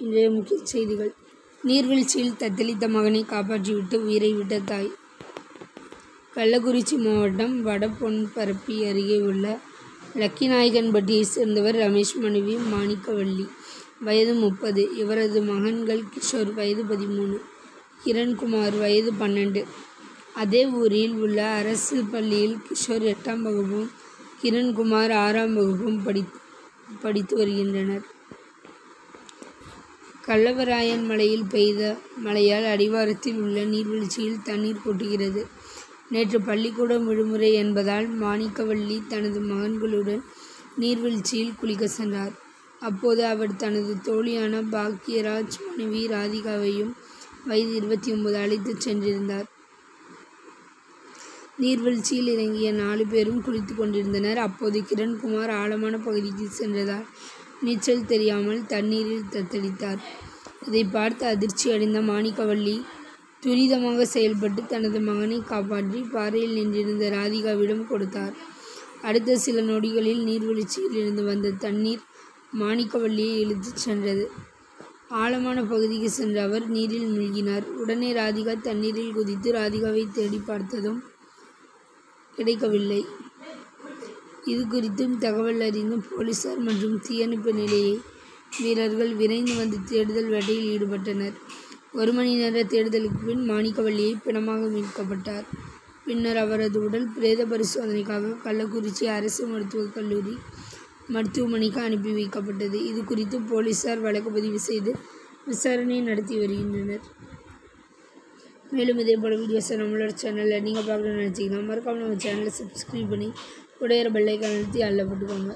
இன்றைய முக்கிய செய்திகள். நீர்வீழ்ச்சியில் தத்தளித்த மகனை காப்பாற்றிவிட்டு உயிரை விட்ட தாய். கள்ளக்குறிச்சி மாவட்டம் வடபொன்பரப்பி அருகே உள்ள லக்கிநாயகன்பட்டியைச் சேர்ந்தவர் ரமேஷ் மனைவி மாணிக்கவள்ளி. வயது முப்பது. இவரது மகன்கள் கிஷோர் வயது பதிமூணு. கிரண்குமார் வயது பன்னெண்டு. அதே ஊரில் உள்ள அரசு பள்ளியில் கிஷோர் எட்டாம் வகுப்பும் கிரண்குமார் ஆறாம் வகுப்பும் படி படித்து வருகின்றனர். கள்ளவராயன் மலையில் பெய்த மழையால் அடிவாரத்தில் உள்ள நீர்வீழ்ச்சியில் தண்ணீர் கொட்டுகிறது. நேற்று பள்ளிக்கூடம் விடுமுறை என்பதால் மாணிக்கவள்ளி தனது மகன்களுடன் நீர்வீழ்ச்சியில் குளிக்க சென்றார். அப்போது அவர் தனது தோழியான பாக்யராஜ் மனைவி ராதிகாவையும் வயது இருபத்தி ஒன்பது அழைத்துச் சென்றிருந்தார். நீர்வீழ்ச்சியில் இறங்கிய நாலு பேரும் குளித்து கொண்டிருந்தனர். அப்போது கிரண்குமார் ஆழமான பகுதிக்கு சென்றதால் நீச்சல் தெரியாமல் தண்ணீரில் தத்தளித்தார். இதை பார்த்து அதிர்ச்சி அடைந்த மாணிக்கவள்ளி துரிதமாக செயல்பட்டு தனது மகனை காப்பாற்றி பாறையில் நின்றிருந்த ராதிகாவிடம் கொடுத்தார். அடுத்த சில நொடிகளில் நீர்வீழ்ச்சியில் இருந்து வந்த தண்ணீர் மாணிக்கவள்ளியை இழுத்துச் சென்றது. ஆழமான பகுதிக்கு சென்ற அவர் நீரில் மூழ்கினார். உடனே ராதிகா தண்ணீரில் குதித்து ராதிகாவை தேடி பார்த்ததும் கிடைக்கவில்லை. இது குறித்தும் தகவல் அறிந்தும் போலீசார் மற்றும் தீயணைப்பு நிலைய வீரர்கள் விரைந்து வந்து தேடுதல் வேட்டையில் ஈடுபட்டனர். ஒரு மணி நேர தேடுதலுக்கு பின் மாணிக்கவல்லியை பிணமாக மீட்கப்பட்டார். பின்னர் அவரது உடல் பிரேத பரிசோதனைக்காக கள்ளக்குறிச்சி அரசு மருத்துவக் கல்லூரி மருத்துவமனைக்கு அனுப்பி வைக்கப்பட்டது. இது குறித்து போலீசார் வழக்கு பதிவு செய்து விசாரணை நடத்தி வருகின்றனர். மேலும் இதே போல் வீடியோஸை நம்மளோட சேனலில் நீங்கள் பார்க்கணும்னு நினச்சிங்கன்னா மறக்காமல் நம்ம சேனலை சப்ஸ்கிரைப் பண்ணி உடையிற பிள்ளைகள் அழுத்தி அதில் போட்டுக்கோங்க